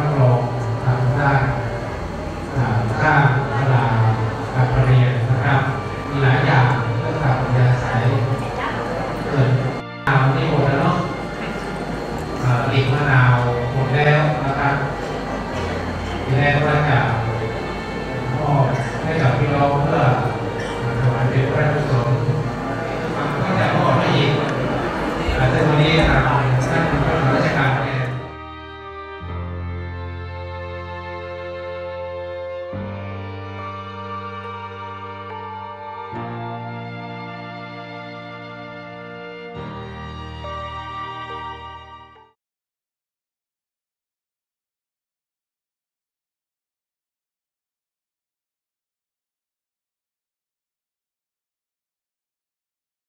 รับรองทางด้านค่าเวลาการเรียนนะครับมีหลายอย่างเรื่องการยาใช้เกิดมะนาวนี่หมดแล้วเนาะหลีกมะนาวหมดแล้วนะครับทีแรกว่า